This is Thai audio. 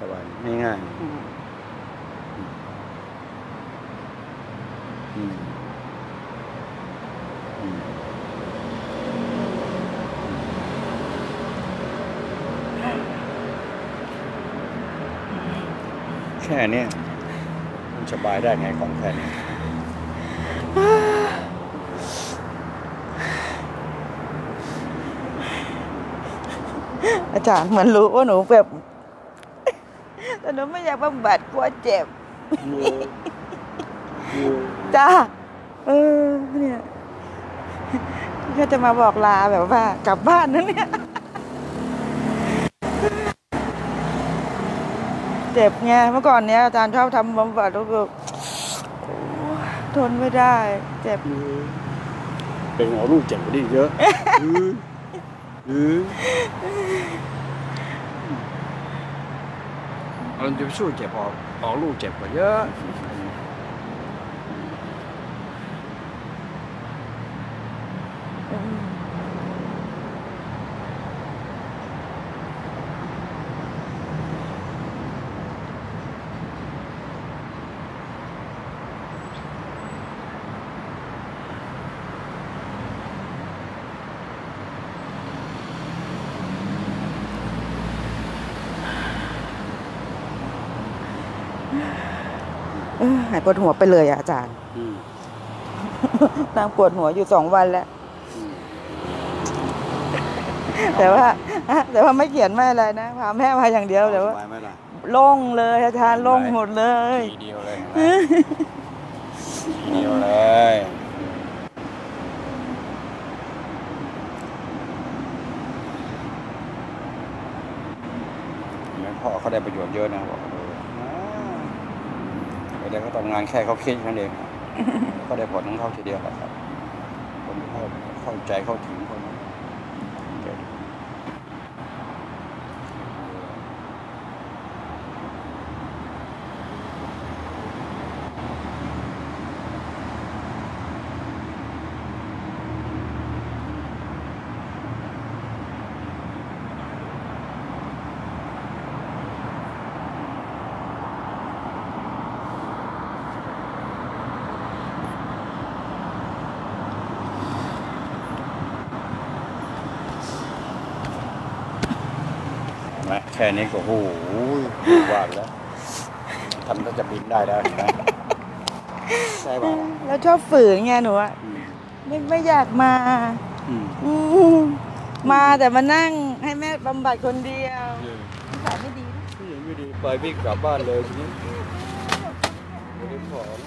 สบายง่ายอืมๆอืมอืมแค่เนี้ยมันสบายได้ไงของแค่นี้อาจารย์เหมือนรู้ว่าหนูแบบ แต่หนูไม่อยากบำบัดกลัวเจ็บจ้าเออเนี่ยก็จะมาบอกลาแบบว่ากลับบ้านนะเนี่ย เจ็บไงเมื่อก่อนเนี้ยอาจารย์ชอบทำบำบัดแล้วแบบโอ้ยทนไม่ได้ เจ็บ เป็นหมอลูกเจ็บกว่านี้เยอะ 俺对不起，我解包，暴露解包呀。 หายปวดหัวไปเลยอะอาจารย์อืมนางปวดหัวอยู่สองวันแล้วอืมแต่ว่าแต่ว่าไม่เขียนไม่อะไรนะพาแม่มาอย่างเดียวแต่ว่าสบายไหมล่ะโล่งเลยอาจารย์โล่งหมดเลยทีเดียวเลยเห็นไหมทีเดียวเลยเห็นไหมพ่อเขาได้ประโยชน์เยอะนะบอก เออไม่ได้เขาทำงานแค่เขาคิดนั่นเอง ก็ได้ผลของเขาทีเดียวแหละครับ คนเข้าเข้าใจเข้าถึงคน มแค่นี้ก็โอ้โหว่าไปแล้วทำแล้วจะบินได้แล้วเห็นไหมใช่ป่ะแล้วชอบฝืนไงหนูอะอืมไม่ไม่อยากมา อืมอืมมาแต่มานั่งให้แม่บำบัดคนเดียวสายไม่ดีนะพี่ยังไม่ดีไปพี่กลับบ้านเลยทีนี้ไม่ได้ของ